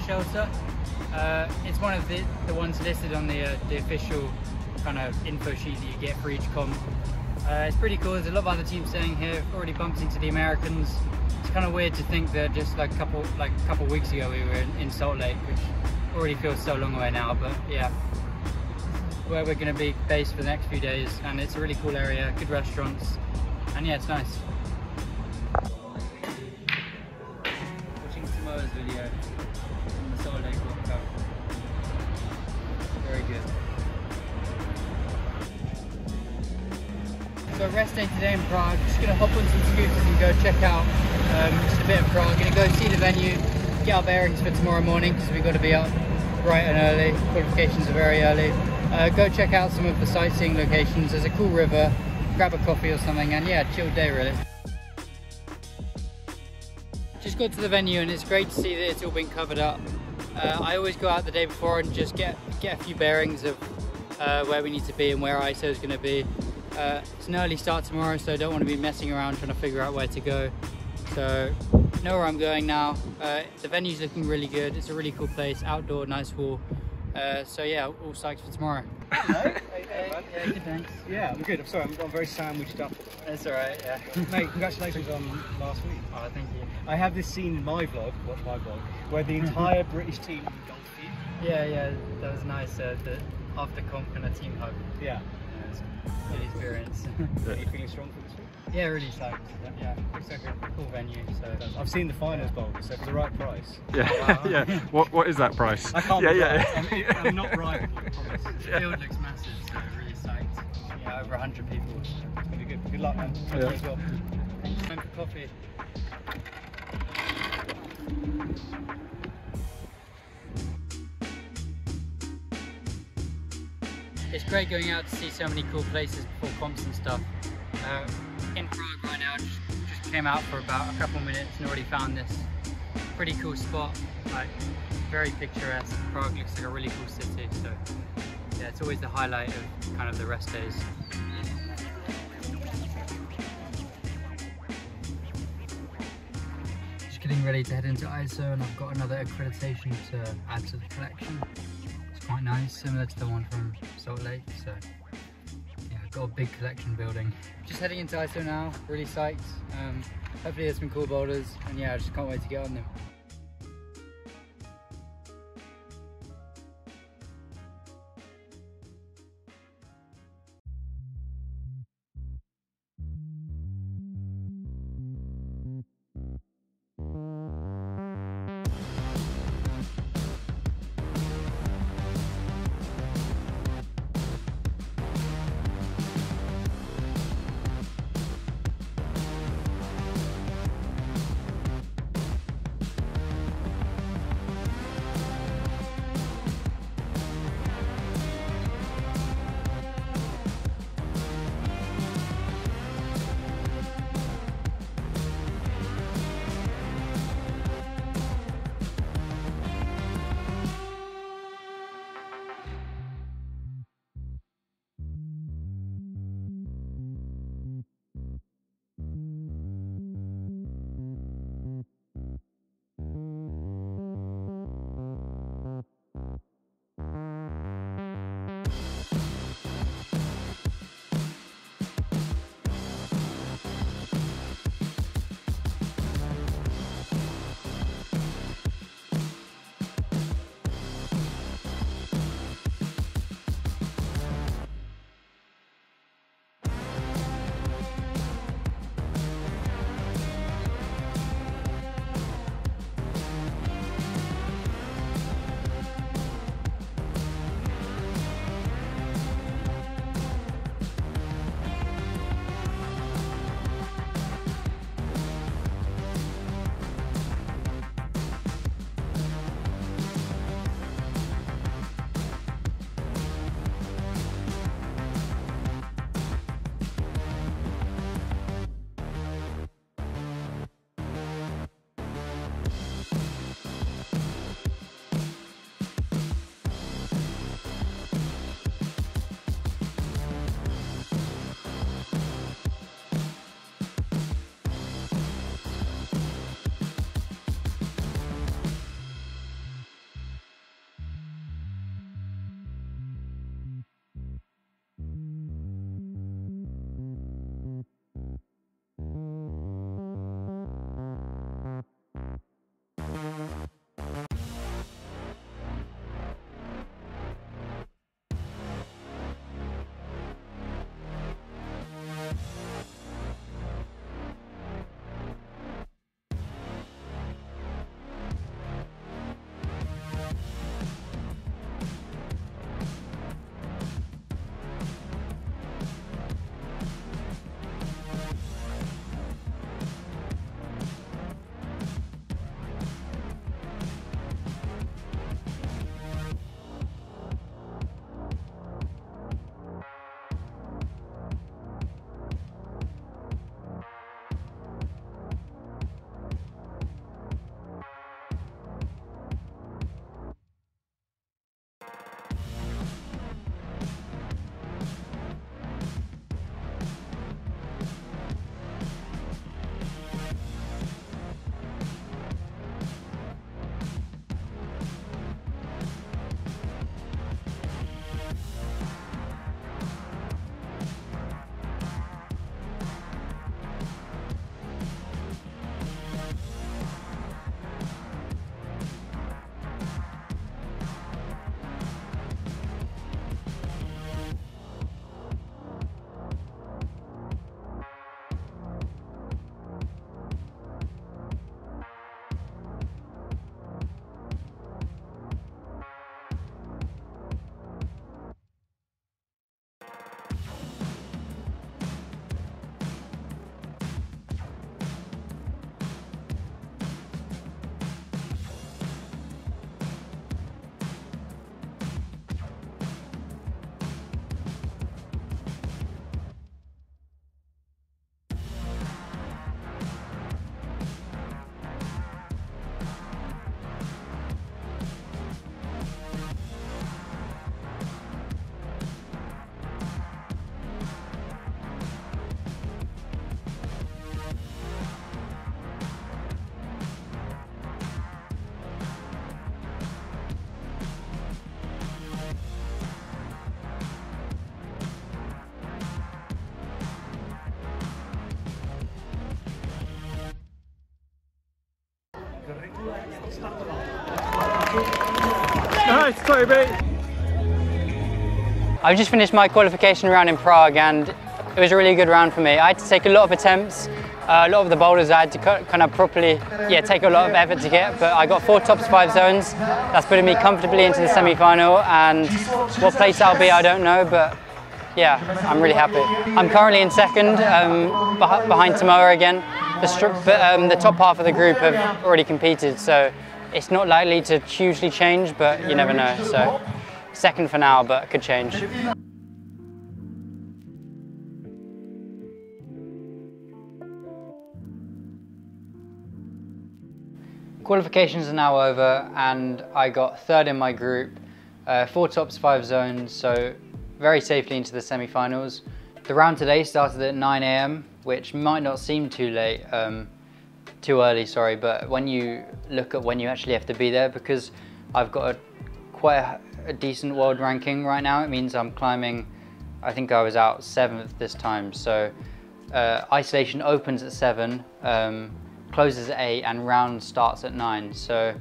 Shelter. Uh, it's one of the, the ones listed on the, uh, the official kind of info sheet that you get for each comp. Uh, it's pretty cool. There's a lot of other teams staying here. Already bumped into the Americans. It's kind of weird to think that just like a couple like a couple weeks ago we were in, in Salt Lake, which already feels so long away now. But yeah, where we're going to be based for the next few days, and it's a really cool area, good restaurants, and yeah, it's nice. Rest day today in Prague. Just gonna hop on some scooters and go check out um, just a bit of Prague. Gonna go see the venue, get our bearings for tomorrow morning because we've got to be up bright and early. Qualifications are very early. Uh, go check out some of the sightseeing locations. There's a cool river. Grab a coffee or something, and yeah, chill day really. Just got to the venue and it's great to see that it's all been covered up. Uh, I always go out the day before and just get get a few bearings of uh, where we need to be and where ISO is going to be. Uh, it's an early start tomorrow, so I don't want to be messing around trying to figure out where to go. So, know where I'm going now. Uh, the venue's looking really good. It's a really cool place, outdoor, nice wall. Uh, so yeah, all psyched for tomorrow. Hello. Yeah, yeah, good, thanks. Yeah, I'm good. I'm sorry, I'm, I'm very sandwiched up. That's all right. Yeah. Mate, congratulations on last week. Oh, thank you. I have this scene in my vlog, watch my vlog, where the entire British team you. Yeah, yeah, that was nice. Uh, the after comp kind of team hug. Yeah. Yeah, it good experience. Are you feeling strong for this week? yeah, really psyched. Yeah, looks like a cool venue. So I've seen the finals boulders, so for the right price. Yeah, oh, wow. yeah. What what is that price? I can't Yeah, yeah. I'm, I'm not right, I promise. the field looks massive. So really psyched. Yeah, over 100 people. It's gonna be good. Good luck, man. Thank Yeah. you as well. Time for coffee. It's great going out to see so many cool places before comps and stuff. Uh, in Prague right now, just, just came out for about a couple minutes and already found this pretty cool spot. Like very picturesque. Prague looks like a really cool city. So yeah, it's always the highlight of kind of the rest days. Just getting ready to head into ISO and I've got another accreditation to add to the collection. Quite nice, similar to the one from Salt Lake, so yeah, got a big collection building. Just heading into ISO now, really psyched. Um, hopefully there's some cool boulders and yeah, I just can't wait to get on them. Nice, Toby. I've just finished my qualification round in Prague and it was a really good round for me. I had to take a lot of attempts. Uh, a lot of the boulders I had to kind of properly, yeah, take a lot of effort to get, but I got four tops, five zones. That's putting me comfortably into the semi-final and what place I'll be, I don't know, but yeah, I'm really happy. I'm currently in second, um, behind Tomoa again. The, um, the top half of the group have already competed, so it's not likely to hugely change, but you never know. So second for now, but could change. Qualifications are now over and I got third in my group, uh, four tops, five zones, so very safely into the semi-finals. The round today started at 9 a.m., which might not seem too late, um, too early, sorry, but when you look at when you actually have to be there, because I've got a, quite a, a decent world ranking right now, it means I'm climbing, I think I was out seventh this time, so uh, isolation opens at seven, um, closes at eight, and round starts at nine. So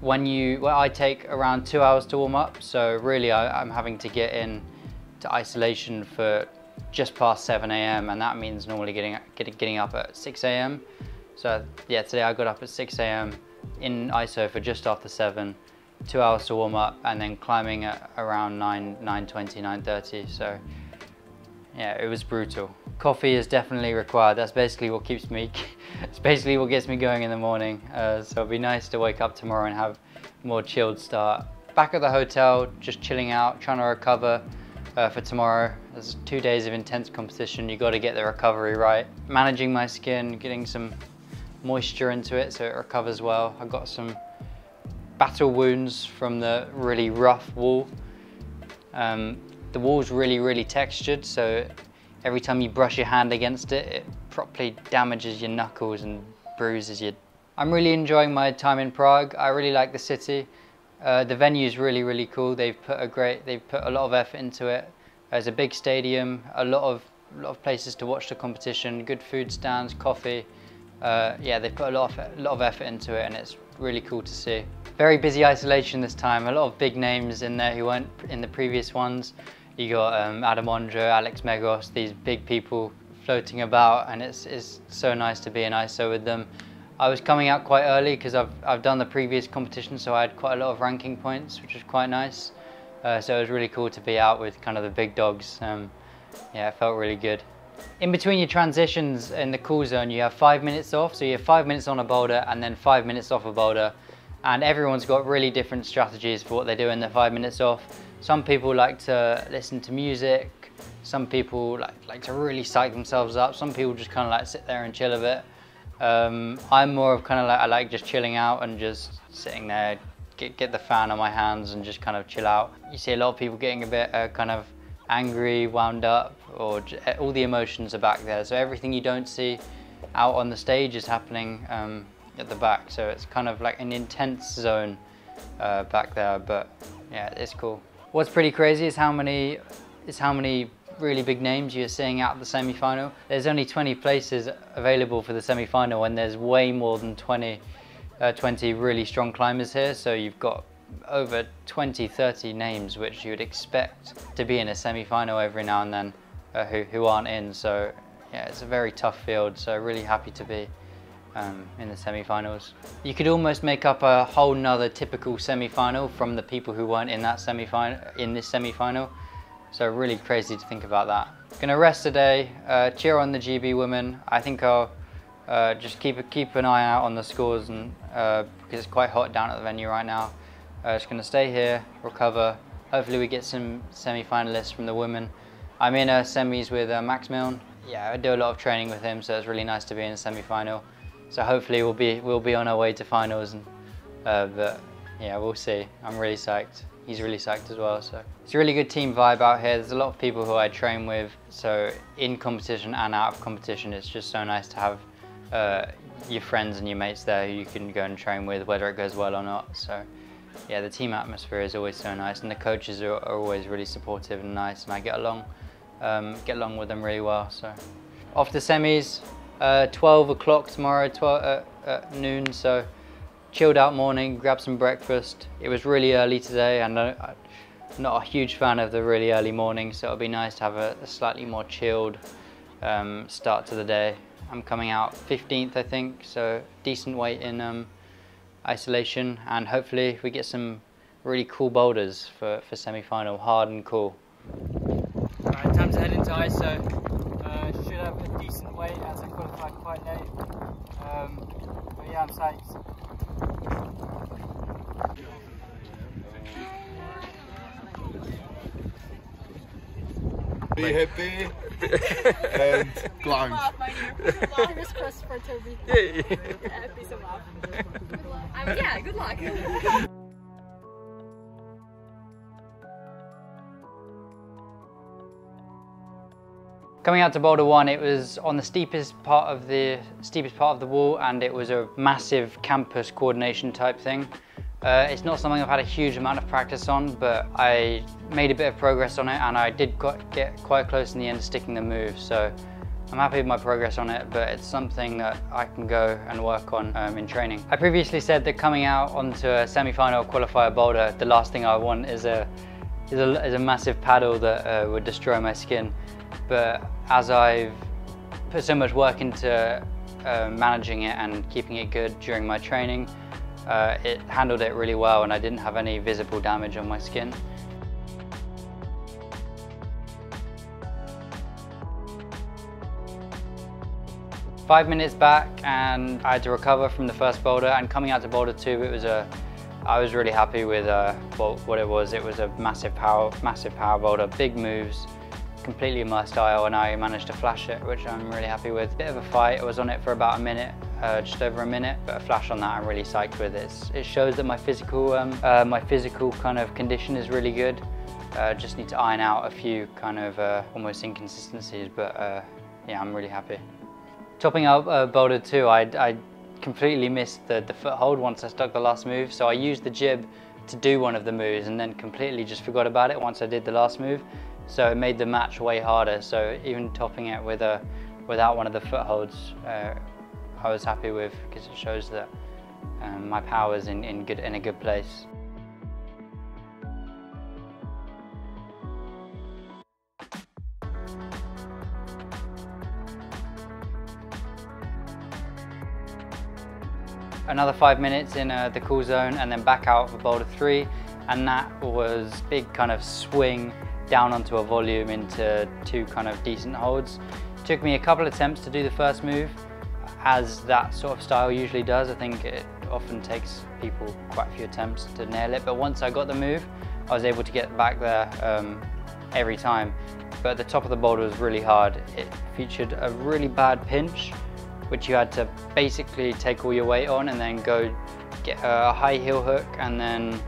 when you, well, I take around two hours to warm up, so really I, am having to get in to isolation for just past 7 a.m. and that means normally getting, getting, getting up at 6 a.m. So yeah, today I got up at 6 a.m. in ISO for just after 7, two hours to warm up and then climbing at around 9, 9.20, 9.30. So yeah, it was brutal. Coffee is definitely required. That's basically what keeps me, it's basically what gets me going in the morning. Uh, so it'd be nice to wake up tomorrow and have more chilled start. Back at the hotel, just chilling out, trying to recover uh, for tomorrow. There's two days of intense competition. You got to get the recovery right. Managing my skin, getting some moisture into it so it recovers well. I got some battle wounds from the really rough wall. Um, the wall's really, really textured, so every time you brush your hand against it, it properly damages your knuckles and bruises you. I'm really enjoying my time in Prague. I really like the city. Uh, the venue is really, really cool. They've put a great, they've put a lot of effort into it. There's a big stadium, a lot of, lot of places to watch the competition, good food stands, coffee. Uh, yeah, they've put a lot, of, a lot of effort into it and it's really cool to see. Very busy isolation this time, a lot of big names in there who weren't in the previous ones. You got um, Adam Ondra, Alex Megos, these big people floating about and it's, it's so nice to be in ISO with them. I was coming out quite early because I've, I've done the previous competition so I had quite a lot of ranking points which was quite nice. Uh, so it was really cool to be out with kind of the big dogs. Um, yeah, it felt really good. In between your transitions in the cool zone, you have five minutes off. So you have five minutes on a boulder and then five minutes off a boulder. And everyone's got really different strategies for what they do in their five minutes off. Some people like to listen to music. Some people like, like to really psych themselves up. Some people just kind of like sit there and chill a bit. Um, I'm more of kind of like, I like just chilling out and just sitting there, get, get the fan on my hands and just kind of chill out. You see a lot of people getting a bit uh, kind of angry, wound up, or all the emotions are back there. So everything you don't see out on the stage is happening um, at the back. So it's kind of like an intense zone uh, back there, but yeah, it's cool. What's pretty crazy is how many is how many really big names you're seeing out the semi-final. There's only 20 places available for the semi-final and there's way more than 20, uh, 20 really strong climbers here. So you've got over 20, 30 names which you would expect to be in a semi-final every now and then uh, who, who aren't in. So yeah, it's a very tough field. So really happy to be um, in the semi-finals. You could almost make up a whole nother typical semi-final from the people who weren't in that semi-final, in this semi-final. So really crazy to think about that. Gonna rest today, uh, cheer on the GB women. I think I'll uh, just keep keep an eye out on the scores and uh, because it's quite hot down at the venue right now. Uh, just gonna stay here, recover. Hopefully we get some semi-finalists from the women. I'm in a semis with uh, Max Milne. Yeah, I do a lot of training with him, so it's really nice to be in a semi-final. So hopefully we'll be we'll be on our way to finals, and uh, but yeah, we'll see. I'm really psyched. He's really psyched as well. So it's a really good team vibe out here. There's a lot of people who I train with. So in competition and out of competition, it's just so nice to have uh, your friends and your mates there who you can go and train with, whether it goes well or not. So yeah, the team atmosphere is always so nice, and the coaches are, are always really supportive and nice, and I get along um, get along with them really well. So off the semis, uh, 12 o'clock tomorrow, 12 uh, noon. So chilled out morning, grabbed some breakfast. It was really early today and I'm not a huge fan of the really early morning, so it'll be nice to have a, a slightly more chilled um, start to the day. I'm coming out 15th, I think, so decent wait in um, isolation and hopefully we get some really cool boulders for, for semi-final, hard and cool. Alright, time to head into ISO. Uh, should have a decent wait as I qualified quite late. Um, but yeah, I'm psyched. Be happy and blank. Fingers crossed for Toby. Yeah, peace of love. yeah, good luck. Coming out to Boulder 1, it was on the steepest part of the steepest part of the wall and it was a massive campus coordination type thing. Uh, it's not something I've had a huge amount of practice on, but I made a bit of progress on it and I did get quite close in the end to sticking the move. So I'm happy with my progress on it, but it's something that I can go and work on um, in training. I previously said that coming out onto a semi-final qualifier boulder, the last thing I want is a, is a, is a massive paddle that uh, would destroy my skin but as I've put so much work into uh, managing it and keeping it good during my training, uh, it handled it really well and I didn't have any visible damage on my skin. Five minutes back and I had to recover from the first boulder and coming out to boulder two, it was a I was really happy with uh, what, what it was. It was a massive power, massive power boulder, big moves, completely my style and I managed to flash it, which I'm really happy with. Bit of a fight, I was on it for about a minute, uh, just over a minute, but a flash on that I'm really psyched with. It's, it shows that my physical, um, uh, my physical kind of condition is really good. Uh, just need to iron out a few kind of uh, almost inconsistencies, but uh, yeah, I'm really happy. Topping up boulder two, I, I completely missed the, the foothold once I stuck the last move, so I used the jib to do one of the moves and then completely just forgot about it once I did the last move. So it made the match way harder. So even topping it with a, without one of the footholds, uh, I was happy with because it shows that um, my power is in, in, good, in a good place. Another five minutes in uh, the cool zone and then back out for boulder three and that was big kind of swing down onto a volume into two kind of decent holds. Took me a couple attempts to do the first move, as that sort of style usually does. I think it often takes people quite a few attempts to nail it, but once I got the move, I was able to get back there um, every time. But the top of the boulder was really hard. It featured a really bad pinch, which you had to basically take all your weight on and then go get a high heel hook and then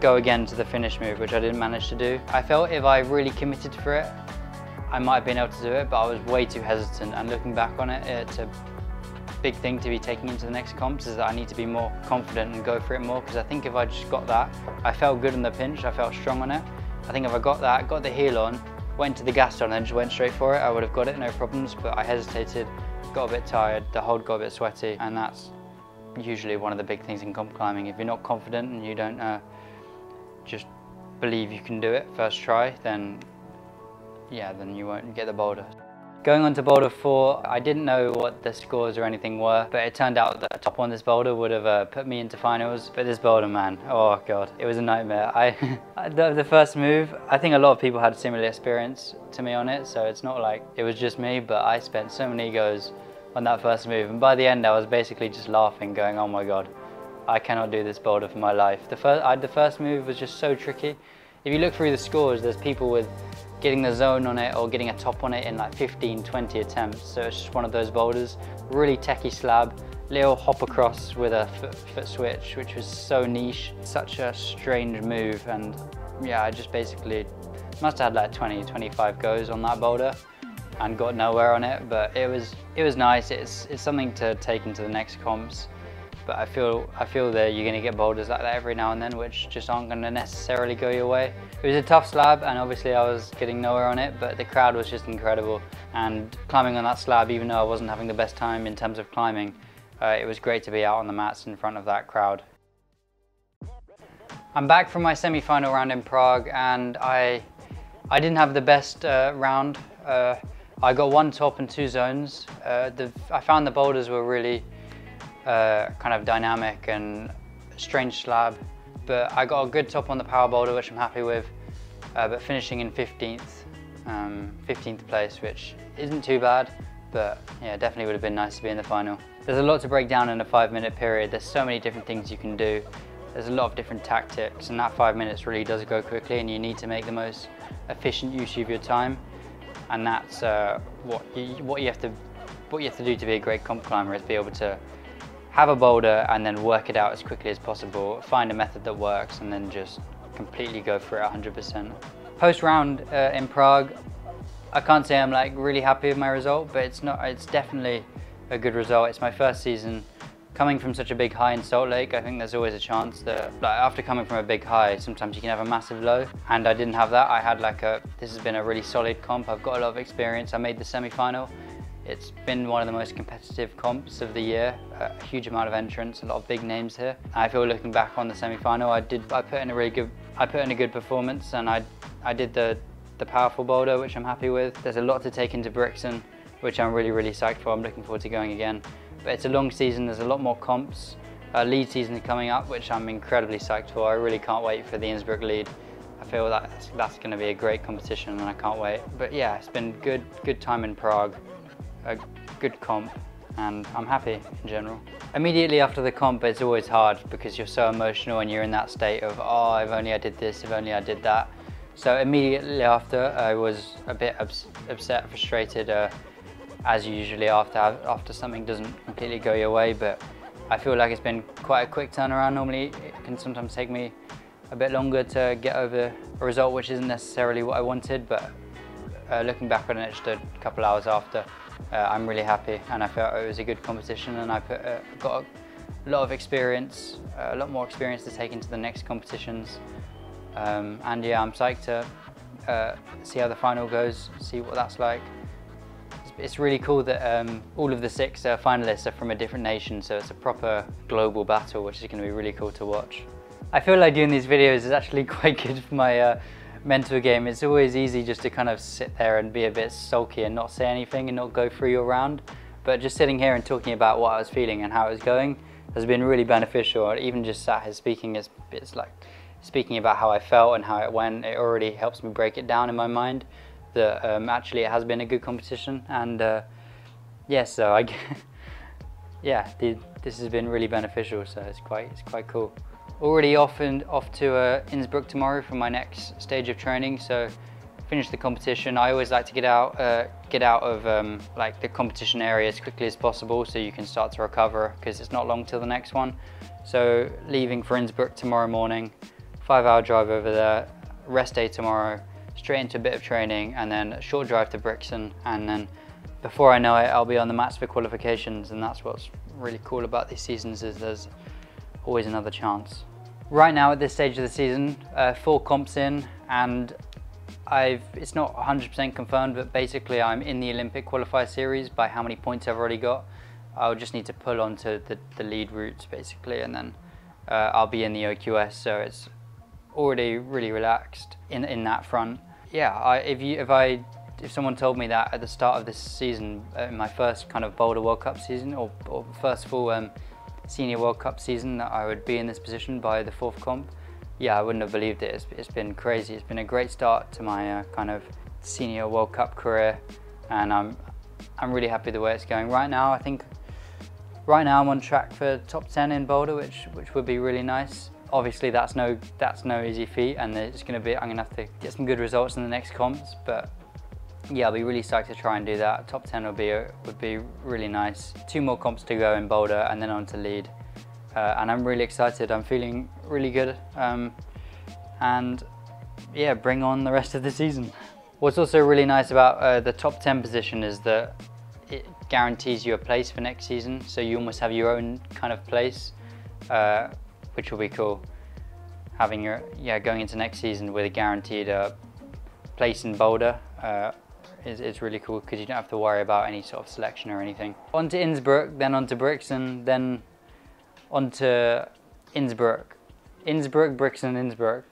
go again to the finish move, which I didn't manage to do. I felt if I really committed for it, I might have been able to do it, but I was way too hesitant. And looking back on it, it's a big thing to be taking into the next comps is that I need to be more confident and go for it more because I think if I just got that, I felt good in the pinch, I felt strong on it. I think if I got that, got the heel on, went to the gaston and just went straight for it, I would have got it, no problems, but I hesitated, got a bit tired, the hold got a bit sweaty, and that's usually one of the big things in comp climbing. If you're not confident and you don't uh, just believe you can do it first try, then yeah, then you won't get the boulder. Going on to boulder four, I didn't know what the scores or anything were, but it turned out that top on this boulder would have uh, put me into finals. But this boulder, man, oh god, it was a nightmare. I, the, the first move, I think a lot of people had a similar experience to me on it, so it's not like it was just me, but I spent so many goes on that first move, and by the end I was basically just laughing, going, oh my god, I cannot do this boulder for my life. The first, I, the first move was just so tricky. If you look through the scores, there's people with getting the zone on it or getting a top on it in like 15, 20 attempts. So it's just one of those boulders, really techie slab, little hop across with a foot, foot switch, which was so niche, such a strange move. And yeah, I just basically must have had like 20, 25 goes on that boulder and got nowhere on it, but it was, it was nice. It's, it's something to take into the next comps but I feel I feel that you're going to get boulders like that every now and then which just aren't going to necessarily go your way. It was a tough slab and obviously I was getting nowhere on it but the crowd was just incredible and climbing on that slab even though I wasn't having the best time in terms of climbing uh, it was great to be out on the mats in front of that crowd. I'm back from my semi-final round in Prague and I, I didn't have the best uh, round. Uh, I got one top and two zones. Uh, the, I found the boulders were really kind of dynamic and strange slab, but I got a good top on the power boulder, which I'm happy with, uh, but finishing in 15th, um, 15th place, which isn't too bad, but yeah, definitely would have been nice to be in the final. There's a lot to break down in a five minute period. There's so many different things you can do. There's a lot of different tactics and that five minutes really does go quickly and you need to make the most efficient use of your time. And that's uh, what, you, what, you have to, what you have to do to be a great comp climber is be able to have a boulder and then work it out as quickly as possible, find a method that works and then just completely go for it 100%. Post round uh, in Prague, I can't say I'm like really happy with my result, but it's not. It's definitely a good result. It's my first season coming from such a big high in Salt Lake. I think there's always a chance that like after coming from a big high, sometimes you can have a massive low, and I didn't have that. I had like a. This has been a really solid comp. I've got a lot of experience. I made the semi-final. It's been one of the most competitive comps of the year. A huge amount of entrants, a lot of big names here. I feel looking back on the semi-final, I did. I put in a really good. I put in a good performance, and I. I did the the powerful boulder, which I'm happy with. There's a lot to take into Brixen, which I'm really, really psyched for. I'm looking forward to going again. But it's a long season, there's a lot more comps. Uh, lead season coming up, which I'm incredibly psyched for. I really can't wait for the Innsbruck lead. I feel that that's, that's going to be a great competition and I can't wait. But yeah, it's been good, good time in Prague, a good comp, and I'm happy in general. Immediately after the comp, it's always hard because you're so emotional and you're in that state of, oh, if only I did this, if only I did that. So immediately after, I was a bit ups upset, frustrated, uh, as usually after after something doesn't completely go your way. But I feel like it's been quite a quick turnaround. Normally, it can sometimes take me a bit longer to get over a result which isn't necessarily what I wanted. But uh, looking back on it just a couple hours after, uh, I'm really happy, and I felt it was a good competition, and I put, uh, got a lot of experience, a lot more experience to take into the next competitions. Um, and yeah, I'm psyched to uh, see how the final goes, see what that's like. It's, it's really cool that um, all of the six uh, finalists are from a different nation, so it's a proper global battle, which is going to be really cool to watch. I feel like doing these videos is actually quite good for my uh, mental game. It's always easy just to kind of sit there and be a bit sulky and not say anything and not go through your round. But just sitting here and talking about what I was feeling and how it was going has been really beneficial. Even just sat here speaking, it's, it's like speaking about how I felt and how it went, it already helps me break it down in my mind that um, actually it has been a good competition. And uh, yeah, so I, yeah, the, this has been really beneficial. So it's quite, it's quite cool. Already off and off to uh, Innsbruck tomorrow for my next stage of training. So finish the competition. I always like to get out, uh, get out of um, like the competition area as quickly as possible so you can start to recover because it's not long till the next one. So leaving for Innsbruck tomorrow morning, five hour drive over there, rest day tomorrow, straight into a bit of training and then a short drive to Brixen and then before I know it I'll be on the mats for qualifications and that's what's really cool about these seasons is there's always another chance. Right now at this stage of the season, uh, four comps in and I've, it's not 100% confirmed but basically I'm in the Olympic qualifier series by how many points I've already got. I'll just need to pull onto the, the lead routes basically and then uh, I'll be in the OQS so it's already really relaxed in in that front. Yeah, I, if you if I if someone told me that at the start of this season, uh, in my first kind of Boulder World Cup season or, or first full um, Senior World Cup season, that I would be in this position by the fourth comp, yeah, I wouldn't have believed it. It's, it's been crazy. It's been a great start to my uh, kind of Senior World Cup career, and I'm I'm really happy the way it's going. Right now, I think right now I'm on track for top 10 in Boulder, which which would be really nice obviously that's no that's no easy feat and it's going to be I'm going to have to get some good results in the next comps but yeah I'll be really psyched to try and do that. Top 10 would be would be really nice. Two more comps to go in Boulder and then on to lead. Uh, and I'm really excited. I'm feeling really good. Um, and yeah bring on the rest of the season. What's also really nice about uh, the top 10 position is that it guarantees you a place for next season. So you almost have your own kind of place uh, which will be cool. Having your yeah going into next season with a guaranteed uh, place in Boulder, uh, is, is really cool because you don't have to worry about any sort of selection or anything. On to Innsbruck, then on to Brixen, then on to Innsbruck. Innsbruck, Brixen, Innsbruck.